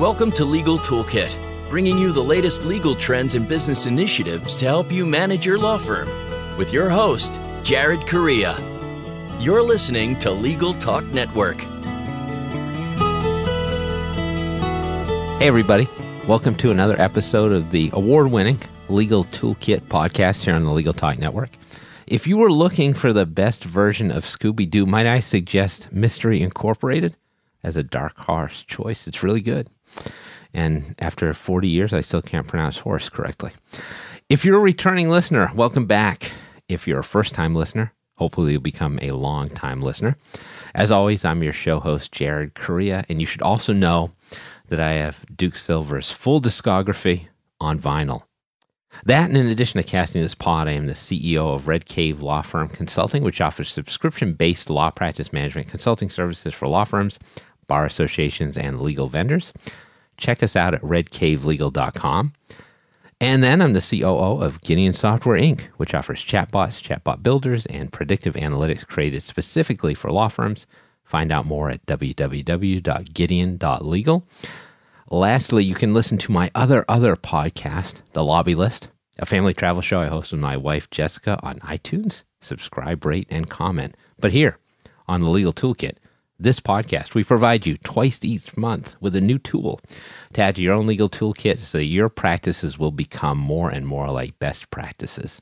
Welcome to Legal Toolkit, bringing you the latest legal trends and business initiatives to help you manage your law firm. With your host, Jared Correia. You're listening to Legal Talk Network. Hey, everybody. Welcome to another episode of the award winning Legal Toolkit podcast here on the Legal Talk Network. If you were looking for the best version of Scooby Doo, might I suggest Mystery Incorporated as a dark horse choice? It's really good. And after 40 years, I still can't pronounce horse correctly. If you're a returning listener, welcome back. If you're a first time listener, hopefully you'll become a long time listener. As always, I'm your show host, Jared Correia, and you should also know that I have Duke Silver's full discography on vinyl. That, and in addition to casting this pod, I am the CEO of Red Cave Law Firm Consulting, which offers subscription based law practice management consulting services for law firms, bar associations, and legal vendors. Check us out at redcavelegal.com. And then I'm the COO of Gideon Software Inc., which offers chatbots, chatbot builders, and predictive analytics created specifically for law firms. Find out more at www.gideon.legal. Lastly, you can listen to my other other podcast, The Lobby List, a family travel show I host with my wife Jessica on iTunes. Subscribe, rate, and comment. But here on the Legal Toolkit, this podcast, we provide you twice each month with a new tool to add to your own legal toolkit so that your practices will become more and more like best practices.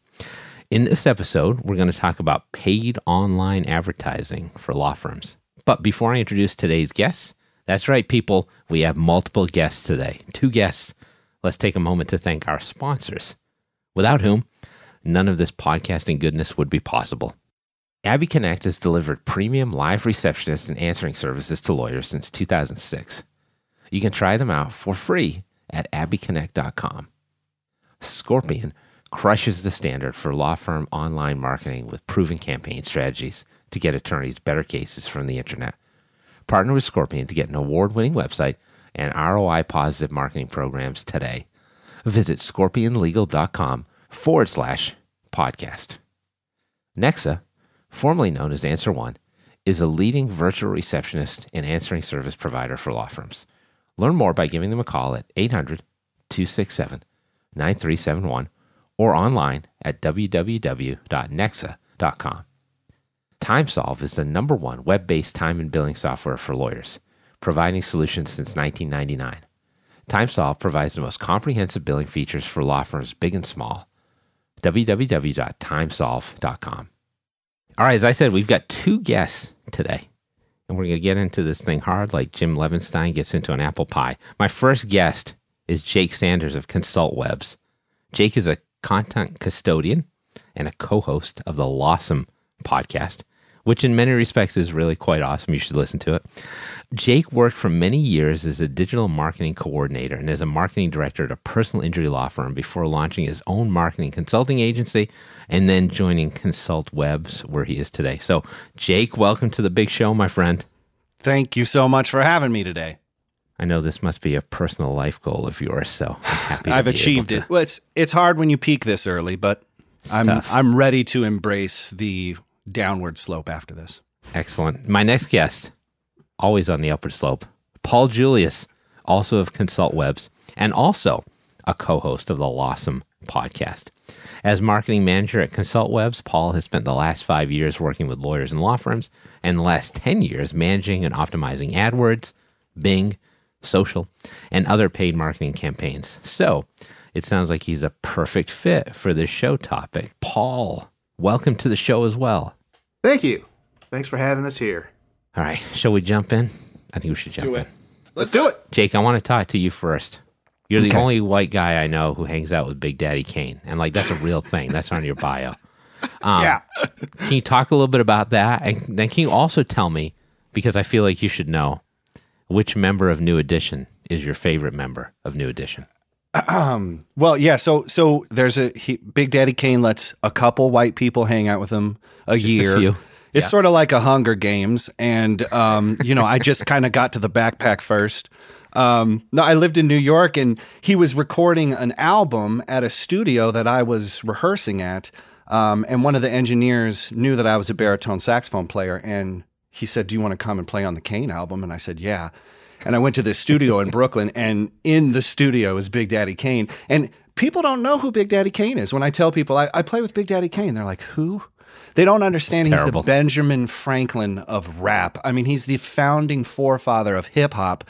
In this episode, we're going to talk about paid online advertising for law firms. But before I introduce today's guests, that's right, people, we have multiple guests today. Two guests. Let's take a moment to thank our sponsors, without whom none of this podcasting goodness would be possible. Abby Connect has delivered premium live receptionist and answering services to lawyers since 2006. You can try them out for free at abbyconnect.com. Scorpion crushes the standard for law firm online marketing with proven campaign strategies to get attorneys better cases from the internet. Partner with Scorpion to get an award winning website and ROI positive marketing programs today. Visit scorpionlegal.com forward slash podcast. Nexa, formerly known as Answer One, is a leading virtual receptionist and answering service provider for law firms. Learn more by giving them a call at 800 267 9371 or online at www.nexa.com. TimeSolv is the number one web based time and billing software for lawyers, providing solutions since 1999. TimeSolv provides the most comprehensive billing features for law firms big and small. www.timesolv.com. All right, as I said, we've got two guests today, and we're going to get into this thing hard like Jim Levenstein gets into an apple pie. My first guest is Jake Sanders of Consultwebs. Jake is a content custodian and a co host of the Lawsome podcast which in many respects is really quite awesome. You should listen to it. Jake worked for many years as a digital marketing coordinator and as a marketing director at a personal injury law firm before launching his own marketing consulting agency and then joining Consultwebs, where he is today. So, Jake, welcome to the big show, my friend. Thank you so much for having me today. I know this must be a personal life goal of yours, so I'm happy. I've achieved it. Well, it's it's hard when you peak this early, but It's I'm tough. I'm ready to embrace the downward slope after this. Excellent. My next guest, always on the upward slope, Paul Julius, also of Consultwebs, and also a co host of the Lawsome podcast. As marketing manager at Consultwebs, Paul has spent the last five years working with lawyers and law firms, and the last 10 years managing and optimizing AdWords, Bing, social, and other paid marketing campaigns. So it sounds like he's a perfect fit for this show topic. Paul, welcome to the show as well. Thank you. Thanks for having us here. All right, shall we jump in? I think we should jump in. Let's do it. Jake, I want to talk to you first. You're the Okay. only white guy I know who hangs out with Big Daddy Kane, and like that's a real thing. That's on your bio. Um, yeah. Can you talk a little bit about that, and then can you also tell me, because I feel like you should know, which member of New Edition is your favorite member of New Edition? Um, well, yeah. So so there's a he, Big Daddy Kane lets a couple white people hang out with him a Just a year. few. It's sort of like a Hunger Games, and um, you know, I just kind of got to the backpack first. Um, no, I lived in New York, and he was recording an album at a studio that I was rehearsing at. Um, and one of the engineers knew that I was a baritone saxophone player, and he said, "Do you want to come and play on the Kane album?" And I said, "Yeah." and I went to this studio in Brooklyn, and in the studio is Big Daddy Kane, and people don't know who Big Daddy Kane is. When I tell people I, I play with Big Daddy Kane, they're like, "Who?" They don't understand he's the. Benjamin Franklin of rap. I mean, he's the founding forefather of hip hop.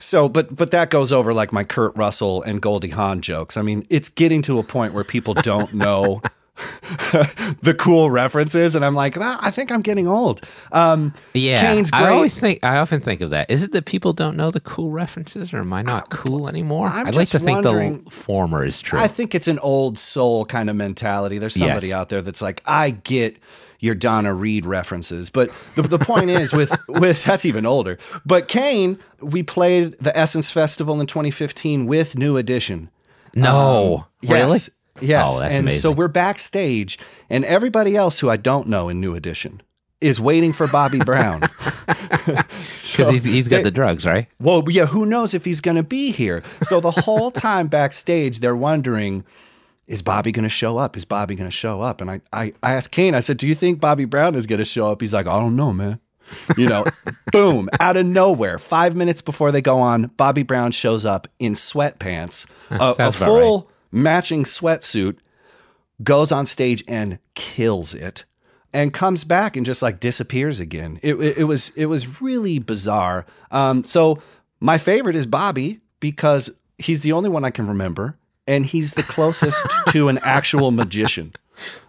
So, but but that goes over like my Kurt Russell and Goldie Hawn jokes. I mean, it's getting to a point where people don't know the cool references, and I'm like, "Ah, I think I'm getting old. Um, Yeah, Kane's great. I always think I often think of that. Is it that people don't know the cool references, or am I not cool anymore? I'm I'd like to think the former is true. I think it's an old soul kind of mentality. There's somebody Yes. out there that's like, I get your Donna Reed references, but the, the point is with with that's even older. But Kane, we played the Essence Festival in 2015 with New Edition. no, really? Yes, yes. Oh, and amazing. so we're backstage, and everybody else who I don't know in New Edition is waiting for Bobby Brown. Because he's, he's got the drugs, right? Well, yeah, who knows if he's going to be here? So the whole time backstage, they're wondering, is Bobby going to show up? Is Bobby going to show up? And I, I, I asked Kane, I said, do you think Bobby Brown is going to show up? He's like, I don't know, man. You know, boom, out of nowhere, five minutes before they go on, Bobby Brown shows up in sweatpants, a, a full matching sweatsuit, goes on stage and kills it and comes back and just like disappears again. It, it, it was it was really bizarre. Um, so my favorite is Bobby because he's the only one I can remember, and he's the closest to an actual magician.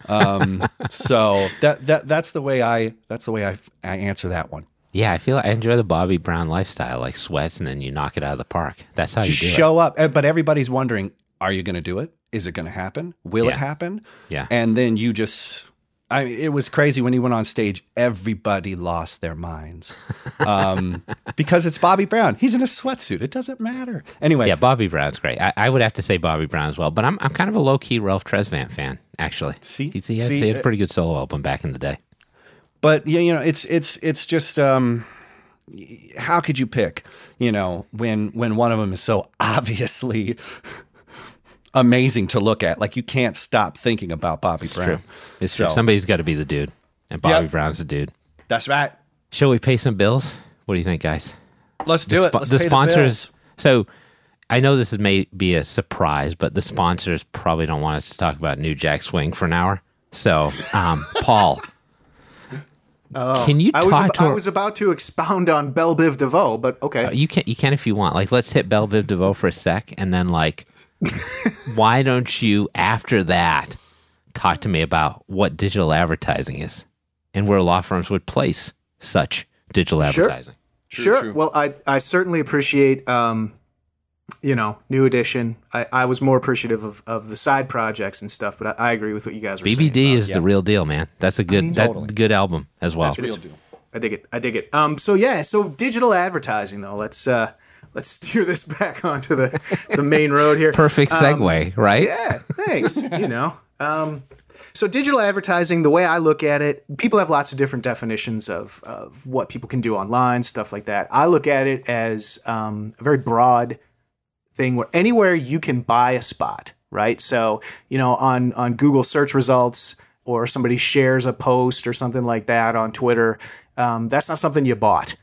Um, so that that that's the way I that's the way I I answer that one. Yeah, I feel I enjoy the Bobby Brown lifestyle, like sweats and then you knock it out of the park. That's how Just you do show up, Uh, but everybody's wondering: Are you going to do it? Is it going to happen? Will Yeah. it happen? Yeah. And then you just. I it was crazy when he went on stage. Everybody lost their minds um, because it's Bobby Brown. He's in a sweatsuit. It doesn't matter. Anyway. Yeah, Bobby Brown's great. I, I would have to say Bobby Brown as well, but I'm I'm kind of a low key Ralph Tresvant fan, actually. See? He's, he, has, See, he had a uh, pretty good solo album back in the day. but yeah, you know, it's it's it's just um, how could you pick? You know, when when one of them is so obviously amazing to look at, like you can't stop thinking about Bobby It's Brown. true. It's true. Somebody's got to be the dude, and Bobby Yep. Brown's the dude. That's right. Shall we pay some bills? What do you think, guys? Let's do it. Let's the pay sponsors. bills. so I know this is may be a surprise, but the sponsors probably don't want us to talk about New Jack Swing for an hour. So, um, Paul, can you I was, talk ab- to I was about to expound on Belle Biv DeVoe, but okay. Uh, you can you can if you want. Like, let's hit Belle Biv DeVoe for a sec, and then like, why don't you after that talk to me about what digital advertising is and where law firms would place such digital Sure. advertising? sure. Well, I, I certainly appreciate, um, you know, New Edition. I, I was more appreciative of, of the side projects and stuff, but I, I agree with what you guys were saying. BBD about- is the real deal, man. That's a good that good album as well. It is. I dig it. I dig it. Um. So yeah. So digital advertising, though. Let's uh, let's steer this back onto the the main road here. Perfect segue, right? Yeah, thanks. you know, um, so digital advertising, the way I look at it, people have lots of different definitions of, of what people can do online, stuff like that. I look at it as um, a very broad thing where anywhere you can buy a spot, right? So, you know, on on Google search results or somebody shares a post or something like that on Twitter, um, that's not something you bought.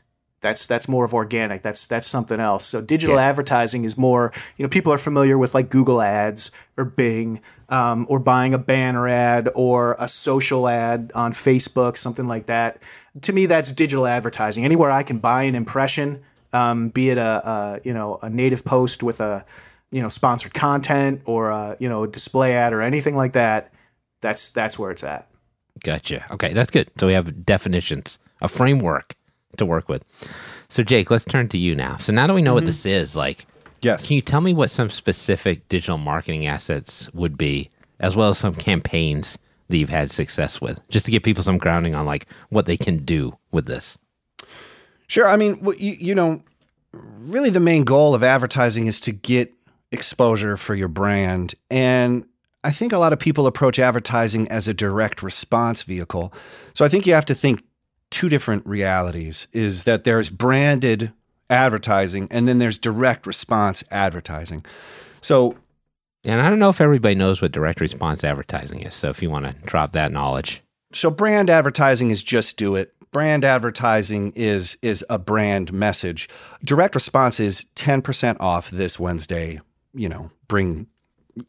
That's that's more of organic. That's that's something else. So digital advertising is more. You know, people are familiar with like Google Ads or Bing, um, or buying a banner ad or a social ad on Facebook, something like that. To me, that's digital advertising. Anywhere I can buy an impression, um, be it a, a you know a native post with a you know sponsored content or a, you know a display ad or anything like that. That's that's where it's at. Gotcha. Okay, that's good. So we have definitions, a framework to work with. So Jake, let's turn to you now. So now that we know what mm-hmm. this is, like, Yes. can you tell me what some specific digital marketing assets would be, as well as some campaigns that you've had success with, just to give people some grounding on like what they can do with this? Sure. I mean, you, you know, really the main goal of advertising is to get exposure for your brand. And I think a lot of people approach advertising as a direct response vehicle. So I think you have to think two different realities is that there's branded advertising and then there's direct response advertising. So And I don't know if everybody knows what direct response advertising is. So if you want to drop that knowledge, So brand advertising is just do it. Brand advertising is is a brand message. Direct response is 10% off this Wednesday, you know, bring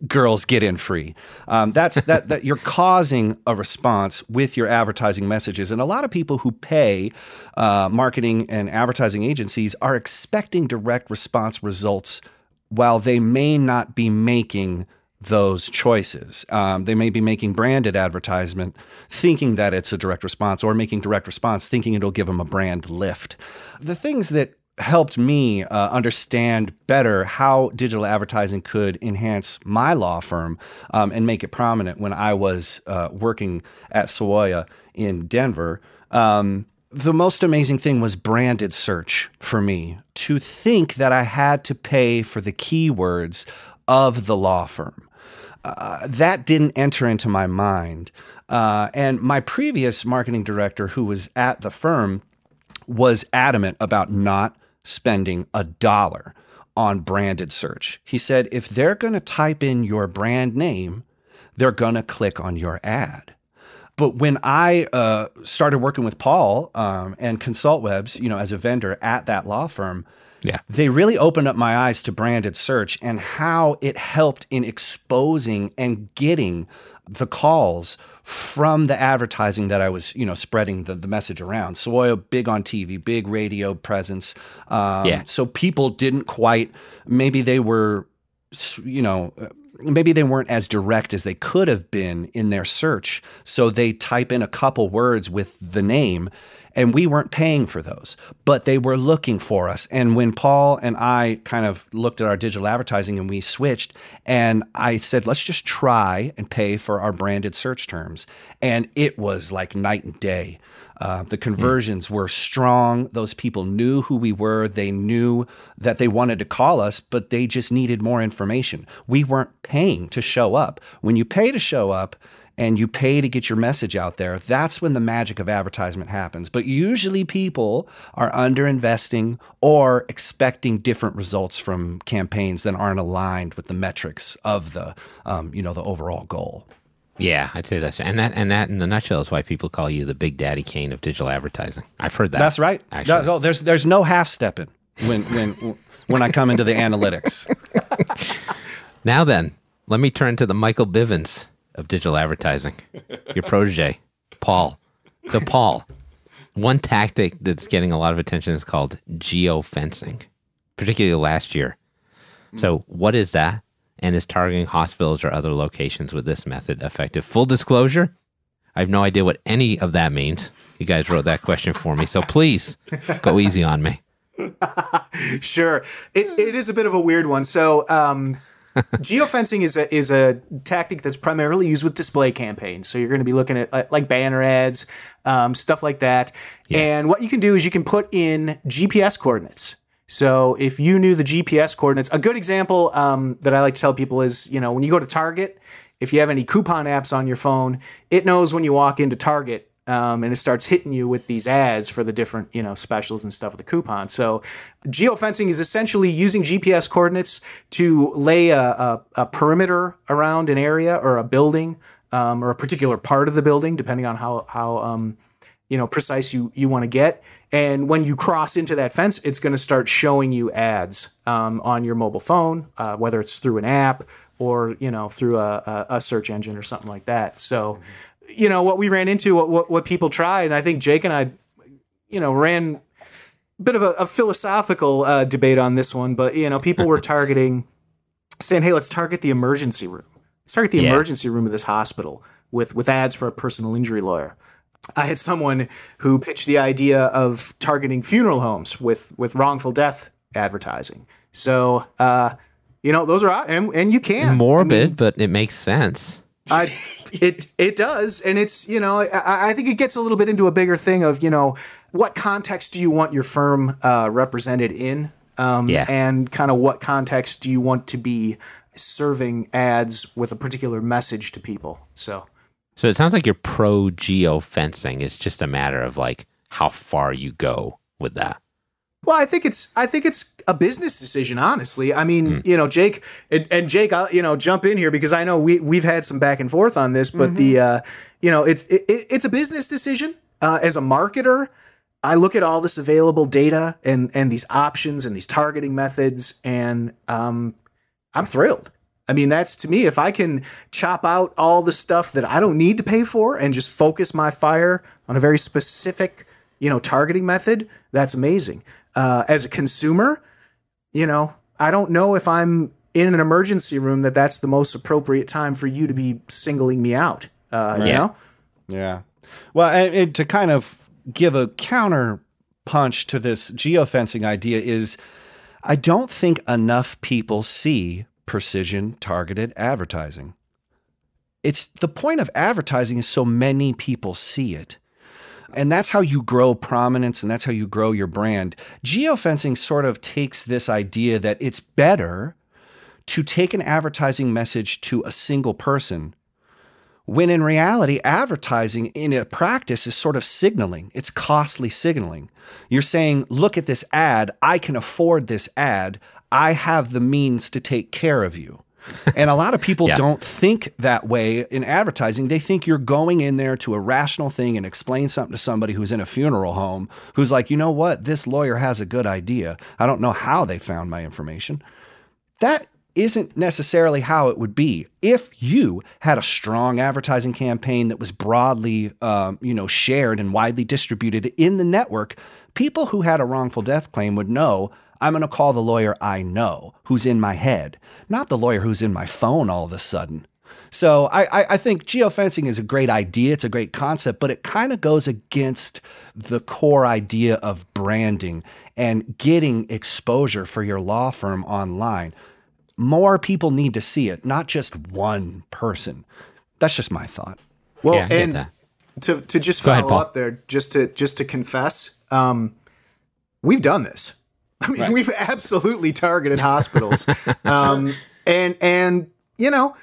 girls get in free. Um, that's that that you're causing a response with your advertising messages, and a lot of people who pay uh, marketing and advertising agencies are expecting direct response results, while they may not be making those choices. Um, they may be making branded advertisement thinking that it's a direct response or making direct response thinking it'll give them a brand lift. The things that helped me uh, understand better how digital advertising could enhance my law firm um, and make it prominent when I was uh, working at Sawaya in Denver. Um, the most amazing thing was branded search for me to think that I had to pay for the keywords of the law firm. Uh, that didn't enter into my mind. Uh, and my previous marketing director, who was at the firm, was adamant about not spending a dollar on branded search. He said, if they're going to type in your brand name, they're going to click on your ad. But when I uh, started working with Paul um, and ConsultWebs, you know, as a vendor at that law firm, yeah. They really opened up my eyes to branded search and how it helped in exposing and getting the calls from the advertising that I was, you know, spreading the, the message around. Sawaya, big on TV, big radio presence. Um, yeah. So people didn't quite, maybe they were, you know, maybe they weren't as direct as they could have been in their search. So they type in a couple words with the name and we weren't paying for those, but they were looking for us. And when Paul and I kind of looked at our digital advertising and we switched, and I said, let's just try and pay for our branded search terms. And it was like night and day. Uh, the conversions mm. were strong. Those people knew who we were. They knew that they wanted to call us, but they just needed more information. We weren't paying to show up. When you pay to show up, and you pay to get your message out there, that's when the magic of advertisement happens. But usually people are underinvesting or expecting different results from campaigns that aren't aligned with the metrics of the, um, you know, the overall goal. Yeah, I'd say that's and that and that in the nutshell is why people call you the Big Daddy Kane of digital advertising. I've heard that. That's right. Actually, no, there's there's no half stepping when when when I come into the analytics. now then, let me turn to the Michael Bivins of digital advertising, your protege, Paul. So, Paul, one tactic that's getting a lot of attention is called geofencing, particularly last year. So, what is that? And is targeting hospitals or other locations with this method effective? Full disclosure, I have no idea what any of that means. You guys wrote that question for me. So, please go easy on me. sure. It, it is a bit of a weird one. So, um, geofencing is a is a tactic that's primarily used with display campaigns. So you're going to be looking at uh, like banner ads, um, stuff like that. Yeah. And what you can do is you can put in GPS coordinates. So if you knew the GPS coordinates, a good example um, that I like to tell people is you know when you go to Target, if you have any coupon apps on your phone, it knows when you walk into Target um, and it starts hitting you with these ads for the different you know specials and stuff with the coupon. So geofencing is essentially using GPS coordinates to lay a, a, a perimeter around an area or a building um, or a particular part of the building, depending on how how um, you know precise you you want to get. And when you cross into that fence, it's going to start showing you ads um, on your mobile phone, uh, whether it's through an app or you know through a, a, search engine or something like that. So. Mm-hmm you know what we ran into, what what, what people tried, and I think Jake and I, you know, ran a bit of a, a philosophical uh, debate on this one. But you know, people were targeting, saying, "Hey, let's target the emergency room. Let's target the yeah. emergency room of this hospital with with ads for a personal injury lawyer." I had someone who pitched the idea of targeting funeral homes with with wrongful death advertising. So, uh, you know, those are and, and you can morbid, I mean, but it makes sense. I it it does, and it's you know I, I, think it gets a little bit into a bigger thing of you know what context do you want your firm uh, represented in, um, yeah. and kind of what context do you want to be serving ads with a particular message to people. So, so it sounds like you're pro geo fencing. It's just a matter of like how far you go with that. Well, I think it's I think it's a business decision. Honestly, I mean, you know, Jake and, and Jake, I'll you know jump in here because I know we we've had some back and forth on this, but the uh, you know it's it, it's a business decision. Uh, as a marketer, I look at all this available data and and these options and these targeting methods, and um, I'm thrilled. I mean, that's to me, if I can chop out all the stuff that I don't need to pay for and just focus my fire on a very specific, you know, targeting method, that's amazing. Uh, as a consumer, you know, I don't know if I'm in an emergency room that that's the most appropriate time for you to be singling me out. Uh, You Yeah. know? Yeah. Well, and, and to kind of give a counter punch to this geofencing idea is I don't think enough people see precision targeted advertising. It's the point of advertising is so many people see it. And that's how you grow prominence and that's how you grow your brand. Geofencing sort of takes this idea that it's better to take an advertising message to a single person when in reality, advertising in a practice is sort of signaling. It's costly signaling. You're saying, look at this ad. I can afford this ad. I have the means to take care of you. And a lot of people Yeah. don't think that way in advertising. They think you're going in there to a rational thing and explain something to somebody who's in a funeral home who's like, you know what? This lawyer has a good idea. I don't know how they found my information that isn't necessarily how it would be if you had a strong advertising campaign that was broadly um, you know shared and widely distributed in the network people who had a wrongful death claim would know i'm going to call the lawyer i know who's in my head not the lawyer who's in my phone all of a sudden so I, I, I think geofencing is a great idea. It's a great concept, but it kind of goes against the core idea of branding and getting exposure for your law firm online. More people need to see it, not just one person. That's just my thought. Well, Yeah, and to to just Go follow ahead, up there, just to just to confess, um, we've done this. I mean, we've absolutely targeted hospitals, um, and and you know,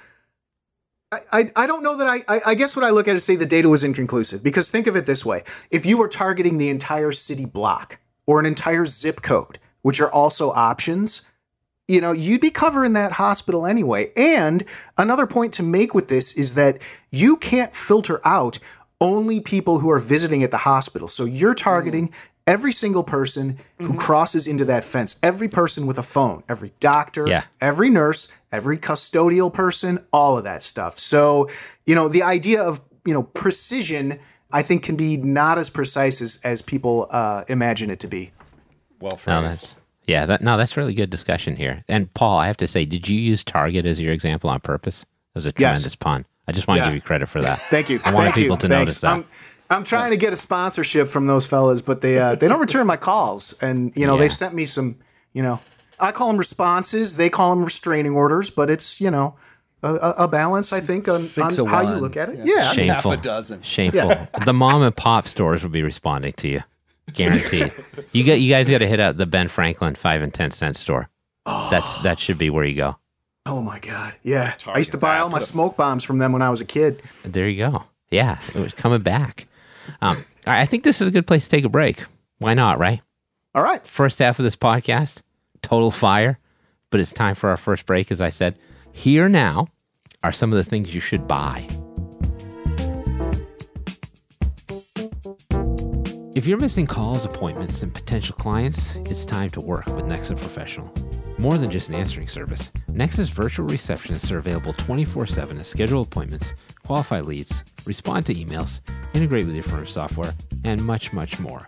I, I I don't know that I, I I guess what I look at is say the data was inconclusive. Because think of it this way: if you were targeting the entire city block or an entire zip code, which are also options, you know, you'd be covering that hospital anyway. And another point to make with this is that you can't filter out only people who are visiting at the hospital. So you're targeting every single person who crosses into that fence, every person with a phone, every doctor, Yeah. every nurse, every custodial person, all of that stuff. So, you know, the idea of, you know, precision, I think can be not as precise as, as people uh, imagine it to be. Well, No, that's yeah. That no, that's really good discussion here. And Paul, I have to say, did you use Target as your example on purpose? It was a Yes. tremendous pun. I just want to Yeah. give you credit for that. Thank you. I wanted Thank people you. to Thanks. notice that. I'm, I'm trying to get a sponsorship from those fellas, but they uh, they don't return my calls, and you know Yeah. they've sent me some. You know, I call them responses. They call them restraining orders, but it's you know a, a a balance. I think on, on of how you look at it. Yeah. I mean, Shameful. half a dozen. Shameful. The mom and pop stores will be responding to you, guaranteed. you get you guys got to hit up the Ben Franklin five and ten cent store. Oh. That's that should be where you go. oh my god. Yeah. I used to buy all my smoke bombs from them when I was a kid. There you go. Yeah, it was coming back. Um, I think this is a good place to take a break. Why not? Right. All right. first half of this podcast, total fire. But it's time for our first break, as I said. Here now are some of the things you should buy. If you're missing calls, appointments, and potential clients, it's time to work with Nexa Professional. More than just an answering service, Nexa's virtual receptionists are available 24 7 to schedule appointments, qualify leads, respond to emails, integrate with your firm's software, and much, much more.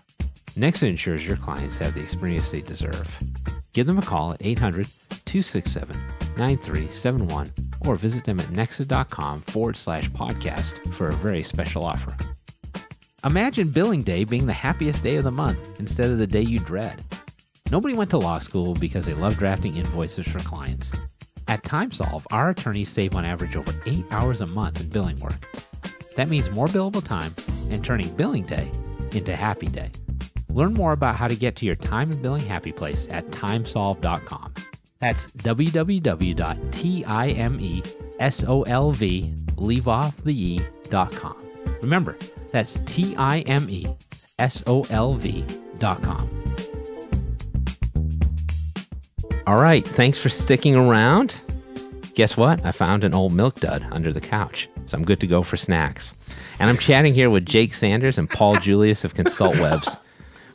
Nexa ensures your clients have the experience they deserve. Give them a call at 800 267 9371 or visit them at nexa.com forward slash podcast for a very special offer. Imagine billing day being the happiest day of the month instead of the day you dread. Nobody went to law school because they love drafting invoices for clients. At TimeSolv, our attorneys save on average over 8 hours a month in billing work. That means more billable time and turning billing day into happy day. Learn more about how to get to your time and billing happy place at timesolv.com. That's www.timesolv, the e.com. Remember, that's timesolv.com. All right. Thanks for sticking around. Guess what? I found an old milk dud under the couch, so I'm good to go for snacks. And I'm chatting here with Jake Sanders and Paul Julius of ConsultWebs.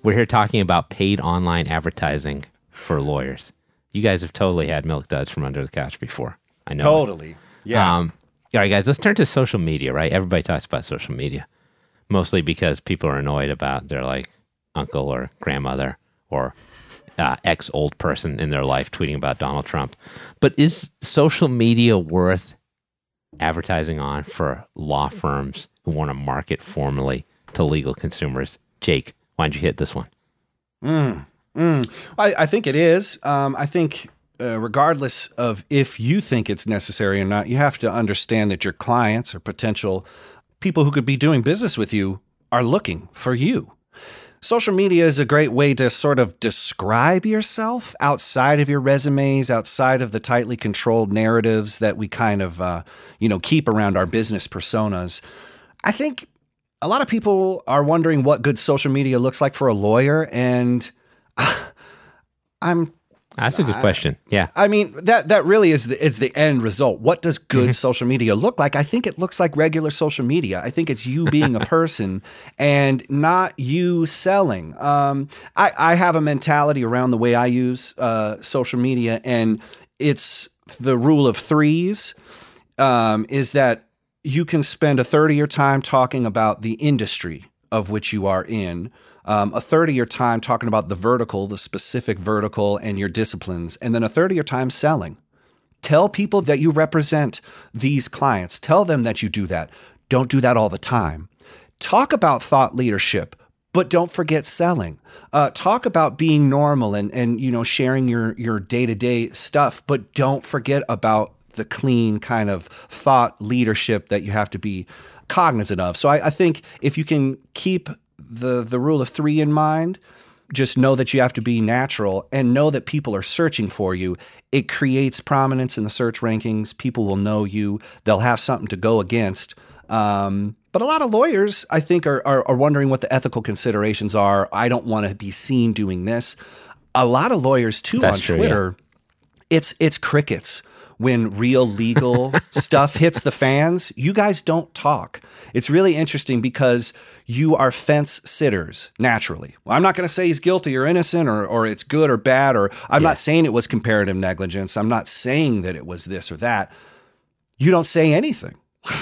We're here talking about paid online advertising for lawyers. You guys have totally had milk duds from under the couch before. I know. it. Totally. Yeah. Um, all right, guys, let's turn to social media, right? Everybody talks about social media, mostly because people are annoyed about their like uncle or grandmother or uh, ex old person in their life tweeting about Donald Trump. But is social media worth advertising on for law firms who want to market formally to legal consumers? Jake, why don't you hit this one? Mm, mm. I, I think it is. Um, I think, uh, regardless of if you think it's necessary or not, you have to understand that your clients or potential people who could be doing business with you are looking for you. Social media is a great way to sort of describe yourself outside of your resumes, outside of the tightly controlled narratives that we kind of, uh, you know, keep around our business personas. I think a lot of people are wondering what good social media looks like for a lawyer, and I'm That's a good question. Yeah. I mean that that really is the is the end result. What does good social media look like? I think it looks like regular social media. I think it's you being a person and not you selling. Um, I I have a mentality around the way I use uh, social media, and it's the rule of threes. Um, is that you can spend a third of your time talking about the industry of which you are in, um, a third of your time talking about the vertical, the specific vertical, and your disciplines, and then a third of your time selling. Tell people that you represent these clients. Tell them that you do that. Don't do that all the time. Talk about thought leadership, but don't forget selling. Uh, talk about being normal and and you know sharing your your day to day stuff, but don't forget about the clean kind of thought leadership that you have to be cognizant of. So I, I think if you can keep the the rule of three in mind, just know that you have to be natural and know that people are searching for you. It creates prominence in the search rankings. People will know you. They'll have something to go against. Um, but a lot of lawyers, I think, are, are, are wondering what the ethical considerations are. I don't want to be seen doing this. A lot of lawyers too That's on true, Twitter. It's it's crickets when real legal stuff hits the fans. You guys don't talk. It's really interesting because you are fence sitters naturally. Well, I'm not going to say he's guilty or innocent or or it's good or bad or I'm not saying it was comparative negligence. I'm not saying that it was this or that. You don't say anything.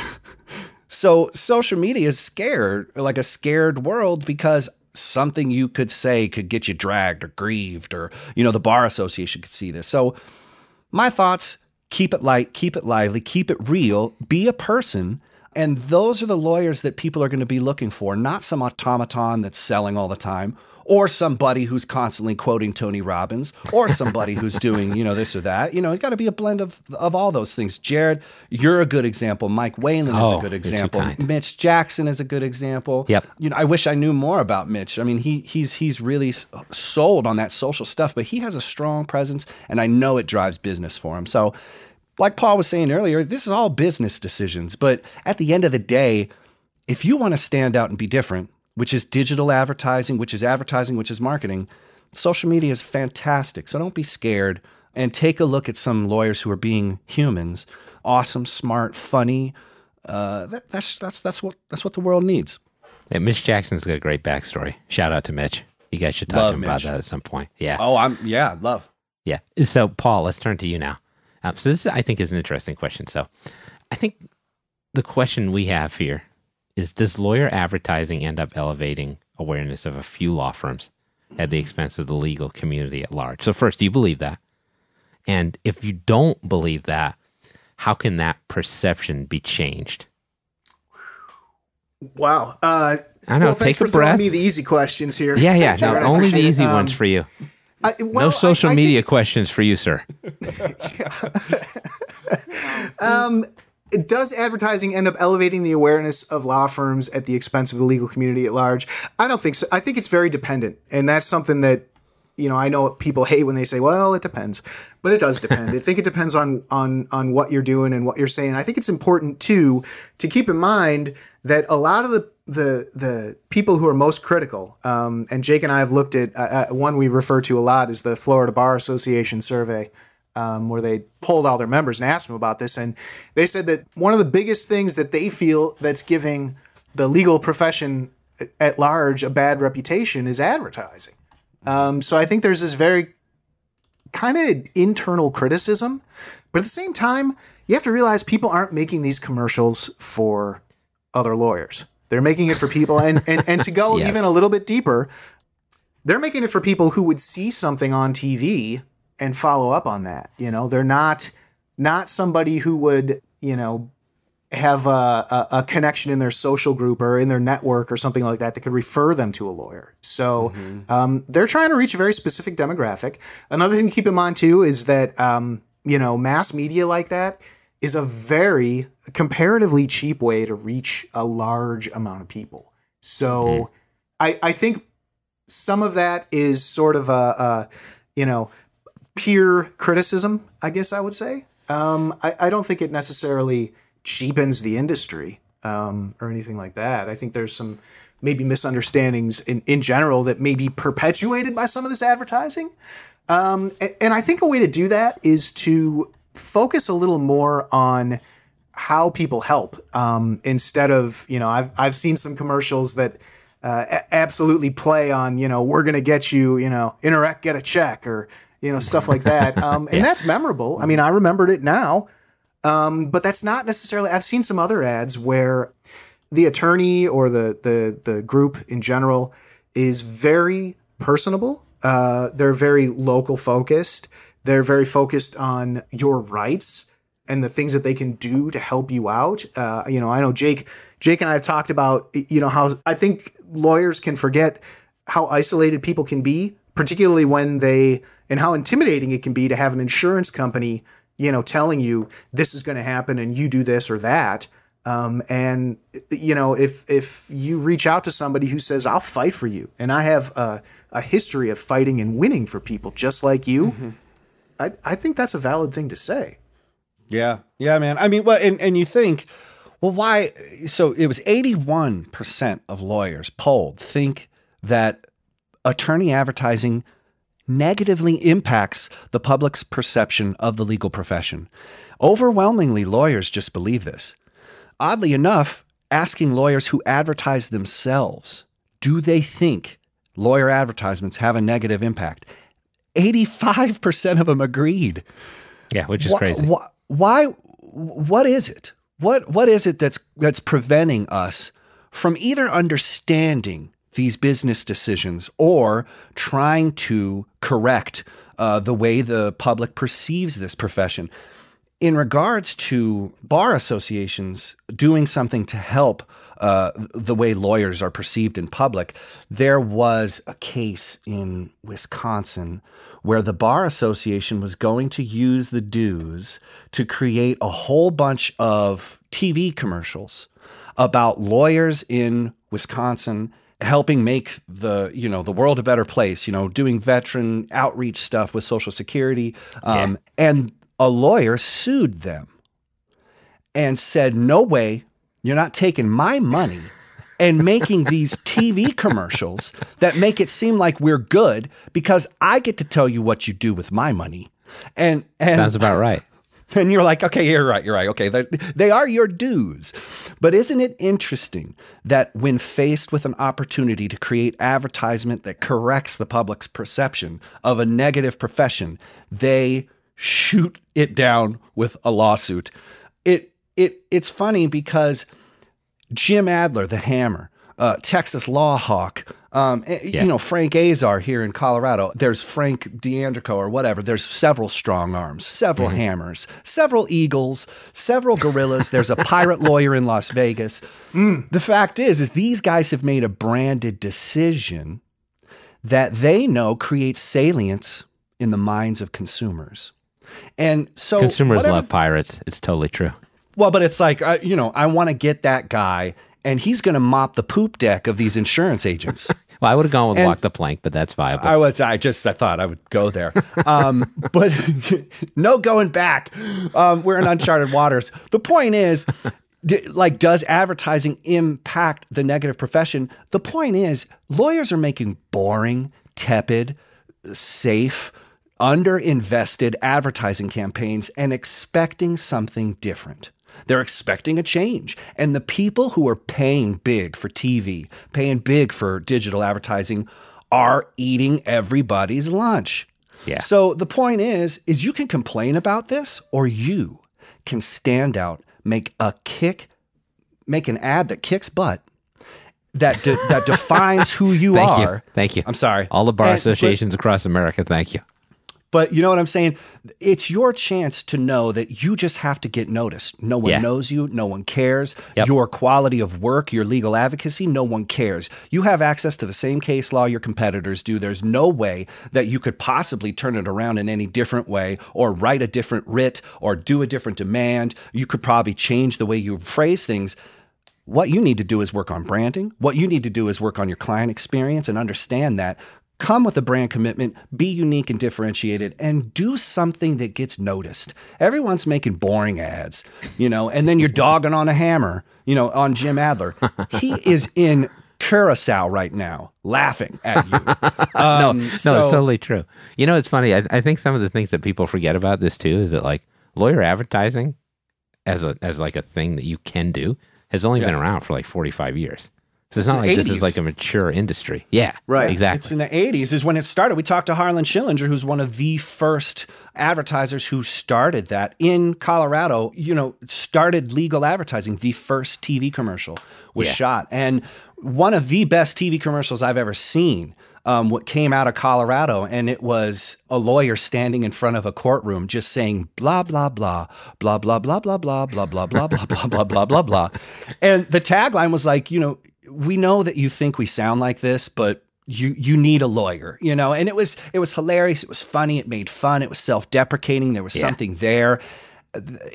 So social media is scared, like a scared world, because something you could say could get you dragged or grieved, or you know the bar association could see this. So my thoughts: keep it light, keep it lively, keep it real, be a person. And those are the lawyers that people are going to be looking for, not some automaton that's selling all the time, or somebody who's constantly quoting Tony Robbins, or somebody who's doing, you know, this or that. You know, it's got to be a blend of, of all those things. Jared, you're a good example. Mike Whelan Oh, is a good example. Mitch Jackson is a good example. Yep. You know, I wish I knew more about Mitch. I mean, he he's he's really sold on that social stuff, but he has a strong presence, and I know it drives business for him. So, like Paul was saying earlier, this is all business decisions. But at the end of the day, if you want to stand out and be different, which is digital advertising, which is advertising, which is marketing, social media is fantastic. So don't be scared and take a look at some lawyers who are being humans, awesome, smart, funny. Uh, that, that's that's that's what that's what the world needs. Yeah, Mitch Jackson's got a great backstory. Shout out to Mitch. You guys should talk Love to him about that at some point. Yeah. Oh, I'm yeah, love. Yeah. So, Paul, let's turn to you now. Um, so, this I think is an interesting question. So, I think the question we have here is: Does lawyer advertising end up elevating awareness of a few law firms at the expense of the legal community at large? So, first, do you believe that? And if you don't believe that, how can that perception be changed? Wow. Uh, I know. well, thanks take a breath. me the easy questions here. yeah, yeah. No, I only the easy Um, ones for you. I, well, no social I- I media think- questions for you, sir. Um, does advertising end up elevating the awareness of law firms at the expense of the legal community at large? I don't think so. I think it's very dependent, and that's something that you know I know people hate when they say, "Well, it depends," but it does depend. I think it depends on on on what you're doing and what you're saying. I think it's important too to keep in mind that a lot of the the the people who are most critical, um, and Jake and I have looked at uh, uh, one we refer to a lot is the Florida Bar Association survey, um, where they polled all their members and asked them about this, and they said that one of the biggest things that they feel that's giving the legal profession at large a bad reputation is advertising. Um, so I think there's this very kind of internal criticism, but at the same time, you have to realize people aren't making these commercials for other lawyers. They're making it for people, and and, and to go Yes. even a little bit deeper, they're making it for people who would see something on TV and follow up on that. You know, they're not not somebody who would you know have a, a, a connection in their social group or in their network or something like that that could refer them to a lawyer. So um, they're trying to reach a very specific demographic. Another thing to keep in mind too is that um, you know mass media like that is a very comparatively cheap way to reach a large amount of people. So I, I think some of that is sort of a, a you know peer criticism, I guess I would say. Um, I, I don't think it necessarily cheapens the industry um, or anything like that. I think there's some maybe misunderstandings in, in general that may be perpetuated by some of this advertising. Um, a- and I think a way to do that is to focus a little more on how people help um, instead of you know I've I've seen some commercials that uh, absolutely play on you know we're gonna get you you know interact get a check or you know stuff like that um, and that's memorable. I mean I remembered it now, um, but that's not necessarily. I've seen some other ads where the attorney or the the the group in general is very personable. Uh, they're very local focused. They're very focused on your rights and the things that they can do to help you out. Uh, you know, I know Jake, Jake and I have talked about, you know, how I think lawyers can forget how isolated people can be, particularly when they, and how intimidating it can be to have an insurance company, you know, telling you this is going to happen and you do this or that. Um, and you know, if if you reach out to somebody who says, "I'll fight for you," and I have a, a history of fighting and winning for people just like you, I, I think that's a valid thing to say. Yeah, yeah, man. I mean, well, and and you think, well, why? So it was eighty-one percent of lawyers polled think that attorney advertising negatively impacts the public's perception of the legal profession. Overwhelmingly, lawyers just believe this. Oddly enough, asking lawyers who advertise themselves, do they think lawyer advertisements have a negative impact? 85% of them agreed. Yeah, which is Why- crazy. Why, why? What is it? What What is it that's that's preventing us from either understanding these business decisions or trying to correct uh, the way the public perceives this profession? In regards to bar associations doing something to help uh, the way lawyers are perceived in public, there was a case in Wisconsin where the bar association was going to use the dues to create a whole bunch of TV commercials about lawyers in Wisconsin helping make the you know the world a better place you know doing veteran outreach stuff with social security um, and a lawyer sued them and said no way you're not taking my money and making these TV commercials that make it seem like we're good because I get to tell you what you do with my money. And and Sounds about right. and you're like, okay, you're right, you're right. Okay, they, are your dues. But isn't it interesting that when faced with an opportunity to create advertisement that corrects the public's perception of a negative profession, they shoot it down with a lawsuit? It it it's funny because Jim Adler, the Hammer, uh, Texas Law Hawk, um, eh, Yeah. you know Frank Azar here in Colorado. There's Frank D'Andrico or whatever. There's several strong arms, several hammers, several eagles, several gorillas. There's a pirate lawyer in Las Vegas. The fact is, is these guys have made a branded decision that they know creates salience in the minds of consumers. And so Consumers whatever- love pirates. It's totally true. well, but it's like, uh, you know, I want to get that guy, and he's going to mop the poop deck of these insurance agents. Well, I would have gone with And- walk the plank, but that's viable. I was, I just, I thought I would go there, um, but no going back. Um, we're in uncharted waters. The point is, D- like, does advertising impact the negative profession? The point is, lawyers are making boring, tepid, safe, underinvested advertising campaigns and expecting something different. They're expecting a change. And the people who are paying big for TV, paying big for digital advertising, are eating everybody's lunch. Yeah. So the point is, is you can complain about this, or you can stand out, make a kick, make an ad that kicks butt, that de- that defines who you Thank are. you. Thank you. I'm sorry. All the bar And- but- associations across America, thank you. But you know what I'm saying? It's your chance to know that you just have to get noticed. No one Yeah. knows you. No one cares. Yep. Your quality of work, your legal advocacy, no one cares. You have access to the same case law your competitors do. There's no way that you could possibly turn it around in any different way or write a different writ or do a different demand. You could probably change the way you phrase things. What you need to do is work on branding. What you need to do is work on your client experience and understand that. Come with a brand commitment, be unique and differentiated, and do something that gets noticed. Everyone's making boring ads, you know, and then you're dogging on a hammer, you know, on Jim Adler. He is in Curacao right now, laughing at you. Um, no, so- it's totally true. You know, it's funny. I, I think some of the things that people forget about this too is that like lawyer advertising as a as like a thing that you can do has only been around for like forty five years. So it's not the like this is like a mature industry. Yeah, Right. Exactly. It's in the 80s is when it started. We talked to Harlan Schillinger, who's one of the first advertisers who started that in Colorado, you know, started legal advertising. The first TV commercial was Yeah. shot. And one of the best TV commercials I've ever seen. Um, what came out of Colorado, and it was a lawyer standing in front of a courtroom just saying blah blah blah blah blah blah blah blah blah blah blah blah blah blah blah blah blah, and the tagline was like, you know, we know that you think we sound like this, but you you need a lawyer, you know. And it was it was hilarious. It was funny. It made fun. It was self deprecating. There was Yeah. something there.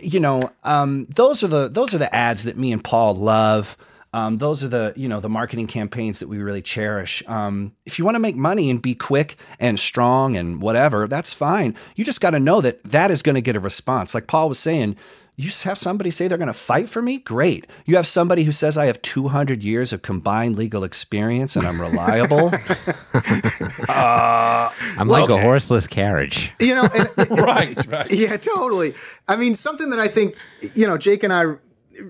You know, um, those are the those are the ads that me and Paul love. Um, those are the you know the marketing campaigns that we really cherish. Um, if you want to make money and be quick and strong and whatever, that's fine. You just got to know that that is going to get a response. Like Paul was saying, you have somebody say they're going to fight for me. Great. You have somebody who says I have 200 years of combined legal experience and I'm reliable. I'm like a horseless carriage. You know, and, right, right. Yeah, totally. I mean, something that I think you know Jake and I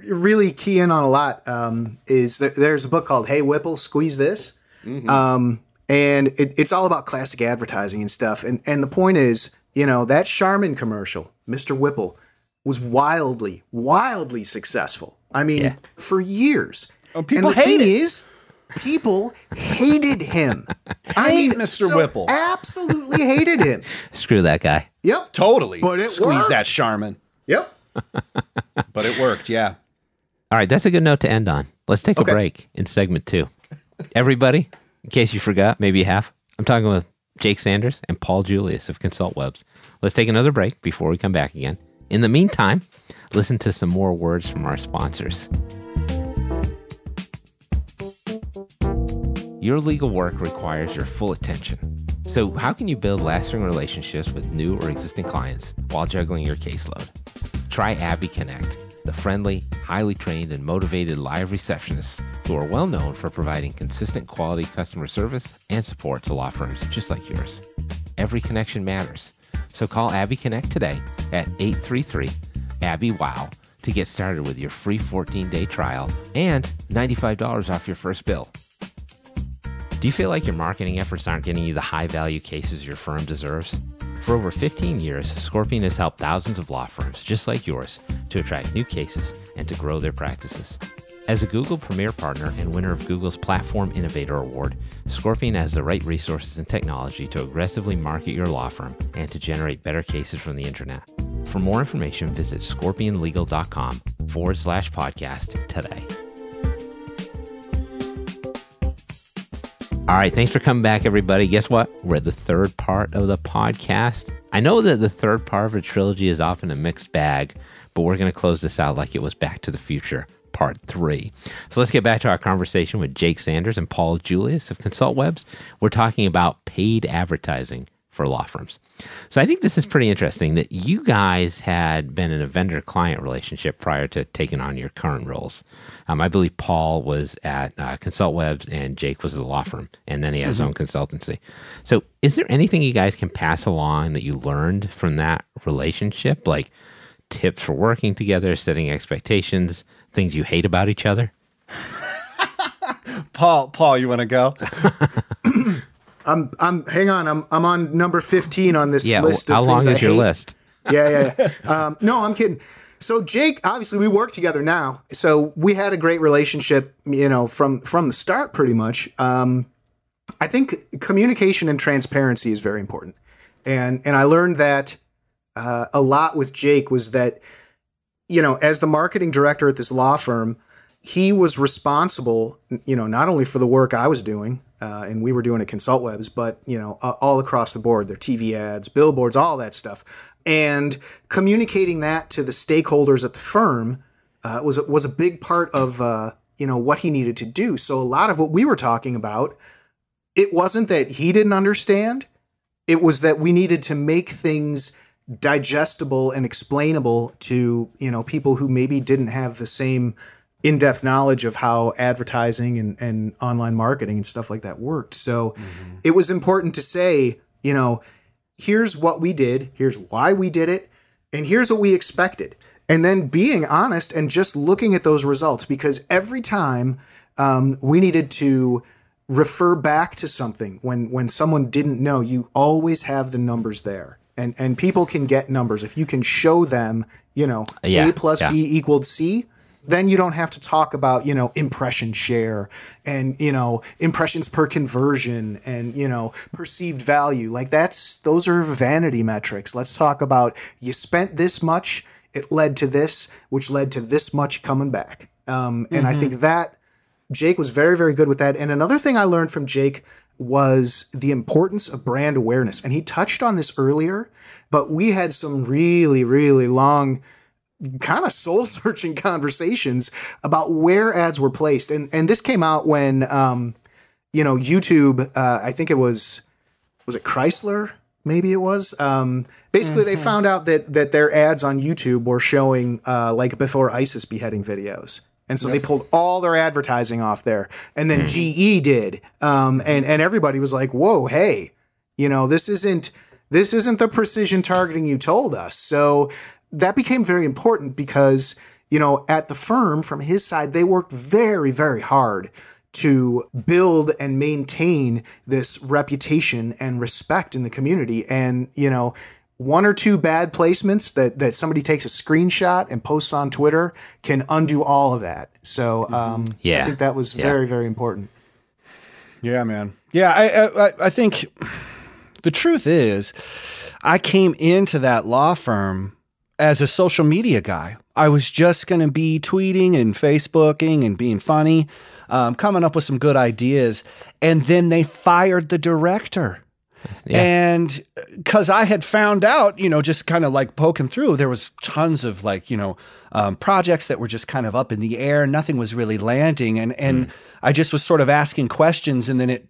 really key in on a lot um, is that there's a book called "Hey Whipple, Squeeze This," um, and it, it's all about classic advertising and stuff. And and the point is, you know, that Charmin commercial, Mr. Whipple, was wildly, wildly successful. I mean, Yeah. for years. Oh, people and the hate thing it. is, people hated him. I Hate mean, Mr. so Whipple. absolutely hated him. Screw that guy. Yep. Totally. But it Squeeze worked. that Charmin. Yep. But it worked, yeah. All right, that's a good note to end on. Let's take Okay. a break in segment two. Everybody, in case you forgot, maybe you have, I'm talking with Jake Sanders and Paul Julius of Consultwebs. Let's take another break before we come back again. In the meantime, listen to some more words from our sponsors. Your legal work requires your full attention. So, how can you build lasting relationships with new or existing clients while juggling your caseload? Try Abby Connect, the friendly, highly trained, and motivated live receptionists who are well known for providing consistent quality customer service and support to law firms just like yours. Every connection matters. So call Abby Connect today at 833 Abby Wow to get started with your free 14 day trial and $95 off your first bill. Do you feel like your marketing efforts aren't getting you the high value cases your firm deserves? For over 15 years, Scorpion has helped thousands of law firms just like yours to attract new cases and to grow their practices. As a Google Premier Partner and winner of Google's Platform Innovator Award, Scorpion has the right resources and technology to aggressively market your law firm and to generate better cases from the internet. For more information, visit scorpionlegal.com forward slash podcast today. All right, thanks for coming back, everybody. Guess what? We're at the third part of the podcast. I know that the third part of a trilogy is often a mixed bag, but we're going to close this out like it was Back to the Future Part 3. So let's get back to our conversation with Jake Sanders and Paul Julius of Consultwebs. We're talking about paid advertising for law firms. So I think this is pretty interesting that you guys had been in a vendor client relationship prior to taking on your current roles. Um, I believe Paul was at uh, ConsultWebs and Jake was at the law firm, and then he had his own consultancy. So, is there anything you guys can pass along that you learned from that relationship, like tips for working together, setting expectations, things you hate about each other? Paul, Paul, you want to go? I'm I'm hang on. I'm I'm on number 15 on this Yeah. list How of long things is I your hate. list? yeah, yeah. yeah. Um, no, I'm kidding. So Jake, obviously, we work together now. So we had a great relationship, you know, from from the start, pretty much. Um, I think communication and transparency is very important, and and I learned that uh, a lot with Jake was that, you know, as the marketing director at this law firm, he was responsible, you know, not only for the work I was doing, uh, and we were doing at ConsultWebs, but you know, uh, all across the board, their TV ads, billboards, all that stuff, and communicating that to the stakeholders at the firm uh, was was a big part of uh, you know what he needed to do. So a lot of what we were talking about, it wasn't that he didn't understand, it was that we needed to make things digestible and explainable to you know people who maybe didn't have the same in-depth knowledge of how advertising and, and online marketing and stuff like that worked. So it was important to say you know here's what we did here's why we did it and here's what we expected. And then being honest and just looking at those results because every time um, we needed to refer back to something when when someone didn't know you always have the numbers there and and people can get numbers. If you can show them you know Yeah, a plus yeah. b equaled c then you don't have to talk about you know impression share and you know impressions per conversion and you know perceived value. Like that's those are vanity metrics. Let's talk about you spent this much it led to this which led to this much coming back. Um, and i think that Jake was very, very good with that. And another thing I learned from Jake was the importance of brand awareness. And he touched on this earlier, but we had some really, really long, kind of soul searching conversations about where ads were placed. And and this came out when um, you know, YouTube, uh, I think it was was it Chrysler? Maybe it was. Um, basically, they found out that that their ads on YouTube were showing uh, like before ISIS beheading videos, and so they pulled all their advertising off there. And then GE did, um, and and everybody was like, "Whoa, hey, you know, this isn't this isn't the precision targeting you told us." So that became very important because you know at the firm from his side they worked very very hard to build and maintain this reputation and respect in the community and you know one or two bad placements that that somebody takes a screenshot and posts on Twitter can undo all of that. So um, Yeah. I think that was Yeah. very very important. Yeah, man. Yeah, I, I I think the truth is, I came into that law firm as a social media guy. I was just going to be tweeting and Facebooking and being funny, um, coming up with some good ideas, and then they fired the director. Yeah. And because I had found out, you know, just kind of like poking through, there was tons of like, you know, um, projects that were just kind of up in the air. Nothing was really landing, and and I just was sort of asking questions, and then it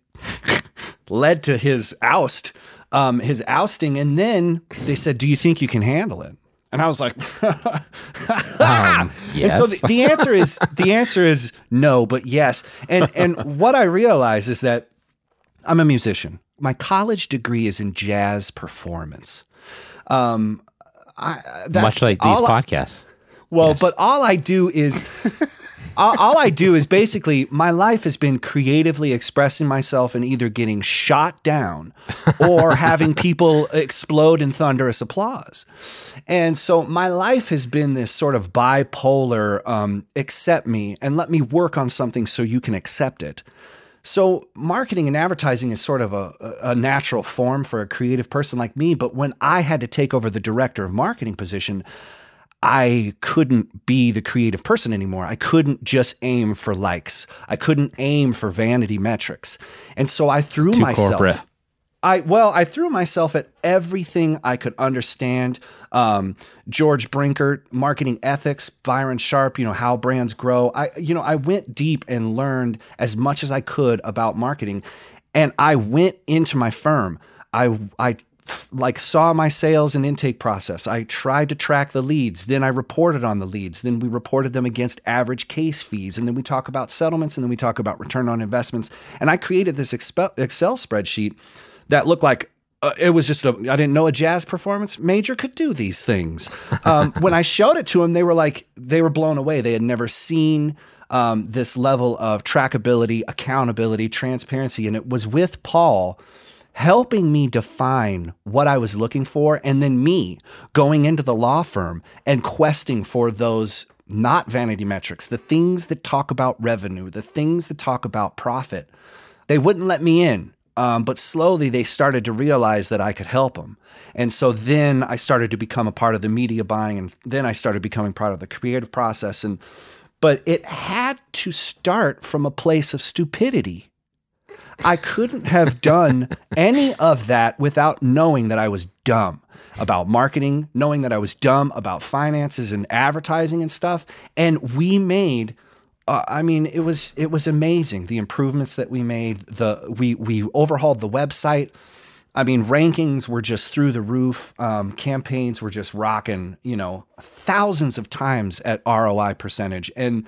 led to his oust, um, his ousting, and then they said, "Do you think you can handle it?" And I was like, Um, and so the, the answer is the answer is no, but yes. And and what I realize is that I'm a musician. My college degree is in jazz performance. Um, I, that, Much like these all I- podcasts. well, Yes. but all I do is all, all I do is basically my life has been creatively expressing myself and either getting shot down or having people explode in thunderous applause. And so my life has been this sort of bipolar um, accept me and let me work on something so you can accept it. So marketing and advertising is sort of a, a natural form for a creative person like me. But when I had to take over the director of marketing position, I couldn't be the creative person anymore. I couldn't just aim for likes. I couldn't aim for vanity metrics. And so I threw Too myself. corporate. I well, I threw myself at everything I could understand. Um, George Brinker, marketing ethics, Byron Sharp, you know how brands grow. I you know I went deep and learned as much as I could about marketing, and I went into my firm. I I like saw my sales and intake process. I tried to track the leads. Then I reported on the leads. Then we reported them against average case fees. And then we talk about settlements and then we talk about return on investments. And I created this Excel spreadsheet that looked like uh, it was just a I didn't know a jazz performance major could do these things. Um, when I showed it to them, they were like they were blown away. They had never seen um, this level of trackability, accountability, transparency, and it was with Paul helping me define what I was looking for, and then me going into the law firm and questing for those not vanity metrics, the things that talk about revenue, the things that talk about profit. They wouldn't let me in um, but slowly they started to realize that I could help them. And so then I started to become a part of the media buying and then I started becoming part of the creative process. And, but it had to start from a place of stupidity. I couldn't have done any of that without knowing that I was dumb about marketing, knowing that I was dumb about finances and advertising and stuff. And we made uh, I mean, it was it was amazing the improvements that we made. The we we overhauled the website. I mean, rankings were just through the roof. Um, campaigns were just rocking, you know, thousands of times at ROI percentage, and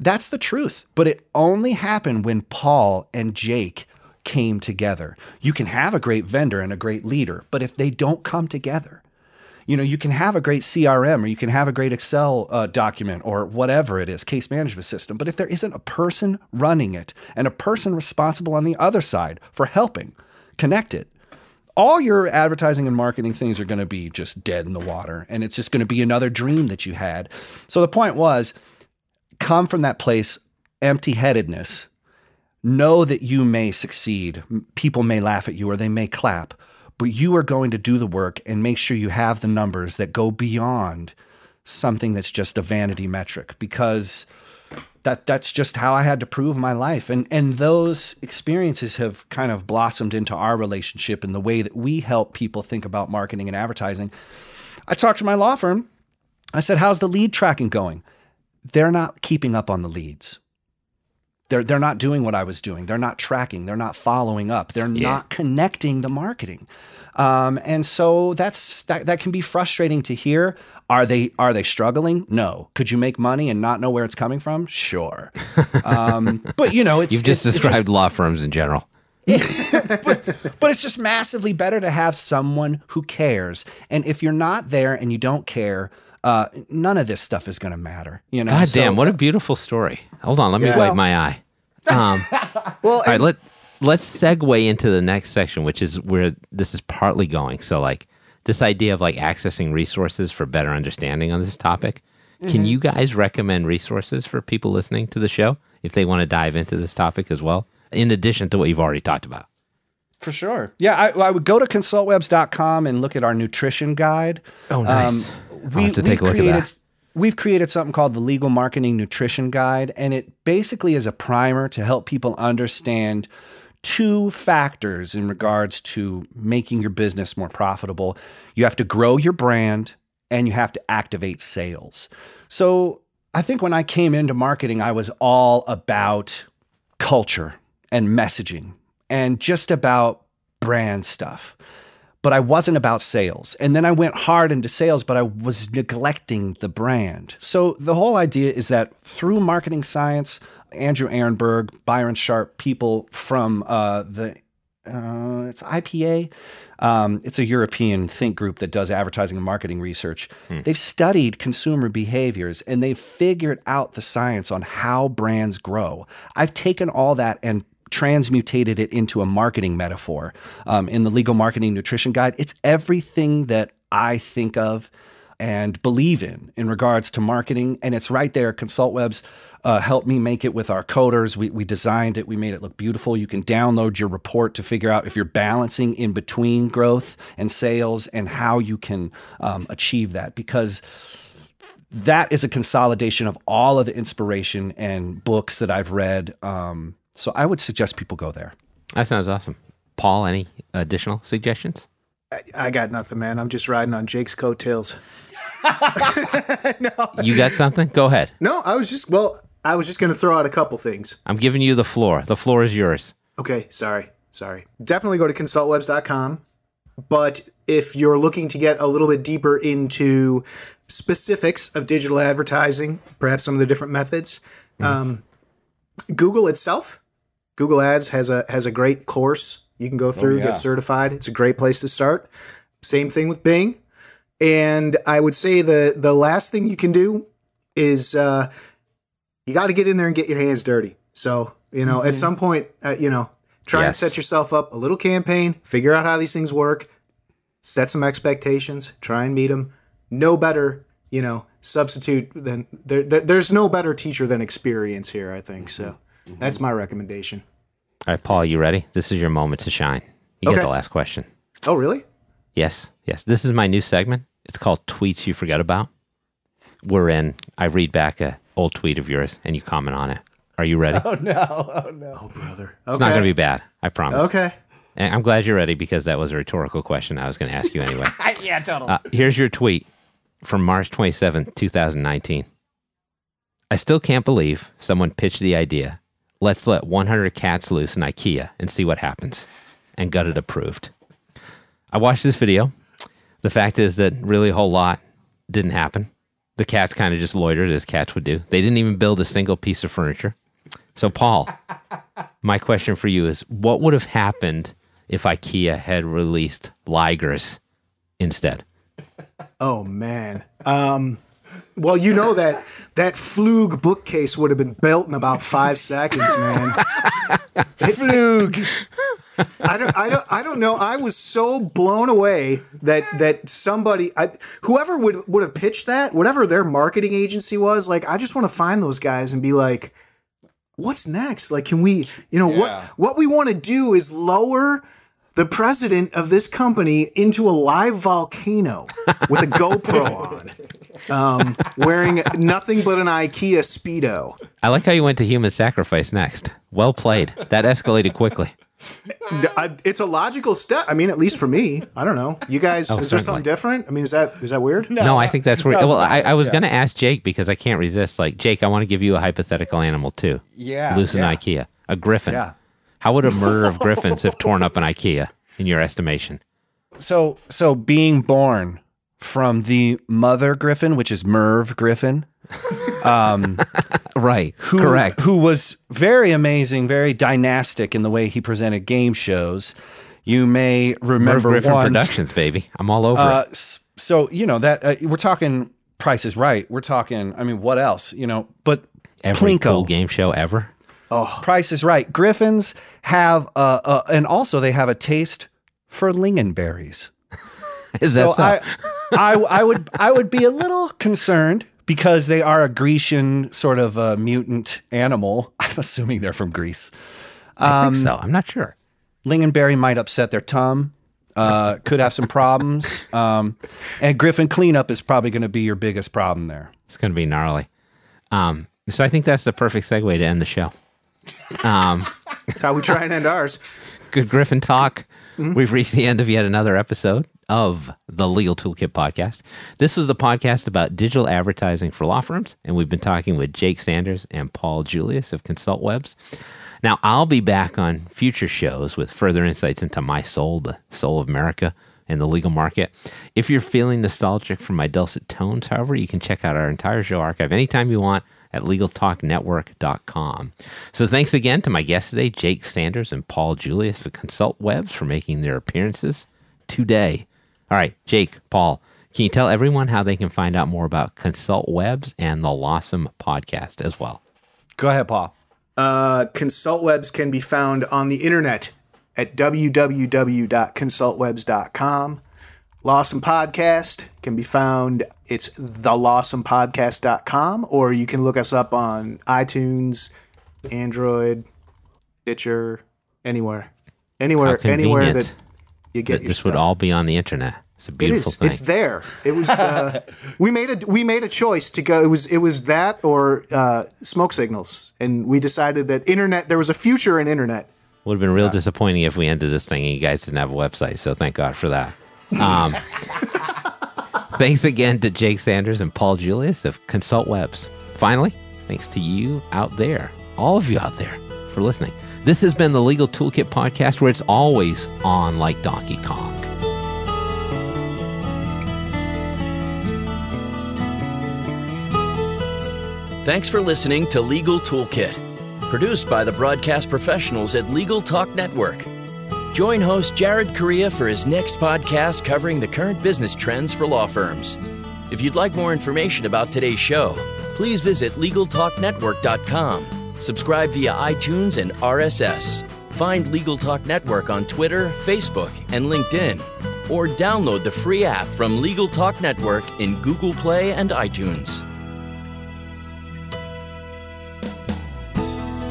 that's the truth. But it only happened when Paul and Jake came together. You can have a great vendor and a great leader, but if they don't come together, you know, you can have a great CRM or you can have a great Excel uh, document or whatever it is, case management system. But if there isn't a person running it and a person responsible on the other side for helping connect it, all your advertising and marketing things are going to be just dead in the water. And it's just going to be another dream that you had. So the point was come from that place, empty headedness. Know that you may succeed. People may laugh at you or they may clap but you are going to do the work and make sure you have the numbers that go beyond something that's just a vanity metric because that that's just how I had to prove my life and and those experiences have kind of blossomed into our relationship and the way that we help people think about marketing and advertising. I talked to my law firm. I said, "How's the lead tracking going?" They're not keeping up on the leads. They're they're not doing what I was doing. They're not tracking. They're not following up. They're yeah. not connecting the marketing. Um, and so that's that that can be frustrating to hear. Are they are they struggling? No. Could you make money and not know where it's coming from? Sure. Um, but you know, it's you've just it's, described just, law firms in general. but, but it's just massively better to have someone who cares. And if you're not there and you don't care, uh, none of this stuff is going to matter. You know. God damn! So, what a beautiful story. Hold on, let me yeah. wipe my eye. Um, well, all right, let let's segue into the next section, which is where this is partly going. So, like this idea of like accessing resources for better understanding on this topic. Mm-hmm. Can you guys recommend resources for people listening to the show if they want to dive into this topic as well, in addition to what you've already talked about? For sure. Yeah, I, I would go to consultwebs.com and look at our nutrition guide. Oh, nice. Um, we, have to take a look created, at that. We've created something called the Legal Marketing Nutrition Guide, and it basically is a primer to help people understand two factors in regards to making your business more profitable. You have to grow your brand and you have to activate sales. So I think when I came into marketing, I was all about culture and messaging and just about brand stuff but I wasn't about sales. And then I went hard into sales, but I was neglecting the brand. So the whole idea is that through marketing science, Andrew Ehrenberg, Byron Sharp, people from uh, the uh, it's IPA. Um, it's a European think group that does advertising and marketing research. Hmm. They've studied consumer behaviors and they've figured out the science on how brands grow. I've taken all that and transmutated it into a marketing metaphor um, in the legal marketing nutrition guide. It's everything that I think of and believe in in regards to marketing. And it's right there. ConsultWebs uh, helped me make it with our coders. We, we designed it, we made it look beautiful. You can download your report to figure out if you're balancing in between growth and sales and how you can um, achieve that because that is a consolidation of all of the inspiration and books that I've read. Um, so I would suggest people go there. That sounds awesome. Paul, any additional suggestions? I, I got nothing, man. I'm just riding on Jake's coattails. no. You got something? Go ahead. No, I was just well, I was just going to throw out a couple things. I'm giving you the floor. The floor is yours. Okay, sorry. Sorry. Definitely go to consultwebs.com. but if you're looking to get a little bit deeper into specifics of digital advertising, perhaps some of the different methods, um, Google itself, Google Ads has a has a great course you can go through, yeah. get certified. It's a great place to start. Same thing with Bing. And I would say the the last thing you can do is uh, you got to get in there and get your hands dirty. So you know, at some point, uh, you know, try and set yourself up a little campaign, figure out how these things work, set some expectations, try and meet them. No better, you know, substitute than there, there. There's no better teacher than experience here. I think so. That's my recommendation. All right, Paul, you ready? This is your moment to shine. You get the last question. Oh, really? Yes, yes. This is my new segment. It's called Tweets You Forget About. Wherein I read back a old tweet of yours and you comment on it. Are you ready? Oh no! Oh no! Oh, brother. Okay. It's not going to be bad. I promise. Okay. And I'm glad you're ready because that was a rhetorical question I was going to ask you anyway. yeah, totally. Uh, here's your tweet from March 27th, 2019. I still can't believe someone pitched the idea. Let's let 100 cats loose in IKEA and see what happens. And got it approved. I watched this video. The fact is that really a whole lot didn't happen. The cats kind of just loitered as cats would do. They didn't even build a single piece of furniture. So, Paul, my question for you is what would have happened if IKEA had released Ligers instead? Oh man. Um, well, you know that that Flug bookcase would have been built in about five seconds, man. Flug. I don't, I don't, I don't know. I was so blown away that that somebody, I, whoever would would have pitched that, whatever their marketing agency was, like, I just want to find those guys and be like, what's next? Like, can we, you know, Yeah. what what we want to do is lower the president of this company into a live volcano with a GoPro on, um, wearing nothing but an IKEA speedo. I like how you went to human sacrifice next. Well played. That escalated quickly. I, it's a logical step. I mean, at least for me. I don't know. You guys, Oh, is there something different? I mean, is that is that weird? No, I think that's where. no, well, I. I was Yeah. going to ask Jake because I can't resist. Like, Jake, I want to give you a hypothetical animal too. Yeah, Loose in yeah. IKEA. A griffin. Yeah. How would a murder of griffins have torn up an IKEA, in your estimation? So, so being born from the mother griffin, which is Merv Griffin, Right. who, Correct. who was very amazing, very dynastic in the way he presented game shows. You may remember Merv Griffin one. Productions, baby. I'm all over Uh, it. so you know that uh, we're talking Price is Right. We're talking. I mean, what else? You know, but Every Plinko. cool game show ever. Oh. Price is Right. Griffins have, uh, uh, and also they have a taste for lingonberries. Is that So so? I, I, I would, I would be a little concerned because they are a Grecian sort of uh, mutant animal. I'm assuming they're from Greece. I um, think so. I'm not sure. Lingonberry might upset their tum. Uh, could have some problems. Um, and Griffin cleanup is probably going to be your biggest problem there. It's going to be gnarly. Um, so I think that's the perfect segue to end the show. Um, That's how we try and end ours. good Griffin talk. We've reached the end of yet another episode of the Legal Toolkit podcast. This was the podcast about digital advertising for law firms, and we've been talking with Jake Sanders and Paul Julius of Consultwebs. Now, I'll be back on future shows with further insights into my soul, the soul of America, and the legal market. If you're feeling nostalgic for my dulcet tones, however, you can check out our entire show archive anytime you want at LegalTalkNetwork.com. So thanks again to my guests today, Jake Sanders and Paul Julius of Consultwebs for making their appearances today. All right, Jake, Paul, can you tell everyone how they can find out more about Consultwebs and the Lawsome podcast as well? Go ahead, Paul. Uh, Consultwebs can be found on the internet at www.consultwebs.com. Lawsome Podcast can be found, it's thelawsomepodcast.com, or you can look us up on iTunes, Android, Stitcher, anywhere. Anywhere, anywhere that you get this stuff. would all be on the internet. It's a beautiful is. thing. It's there. It was. Uh, we made a we made a choice to go. It was it was that or uh, smoke signals, and we decided that internet. There was a future in internet. Would have been real disappointing if we ended this thing and you guys didn't have a website. So thank God for that. Um, thanks again to Jake Sanders and Paul Julius of Consultwebs. Finally, thanks to you out there, all of you out there, for listening. This has been the Legal Toolkit podcast where it's always on like Donkey Kong. Thanks for listening to Legal Toolkit, produced by the broadcast professionals at Legal Talk Network. Join host Jared Correia for his next podcast covering the current business trends for law firms. If you'd like more information about today's show, please visit LegalTalkNetwork.com. Subscribe via iTunes and RSS. Find Legal Talk Network on Twitter, Facebook, and LinkedIn. Or download the free app from Legal Talk Network in Google Play and iTunes.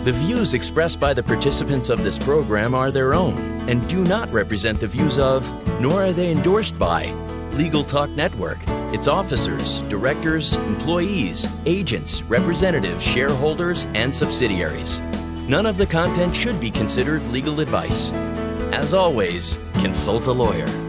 The views expressed by the participants of this program are their own and do not represent the views of, nor are they endorsed by, Legal Talk Network, its officers, directors, employees, agents, representatives, shareholders, and subsidiaries. None of the content should be considered legal advice. As always, consult a lawyer.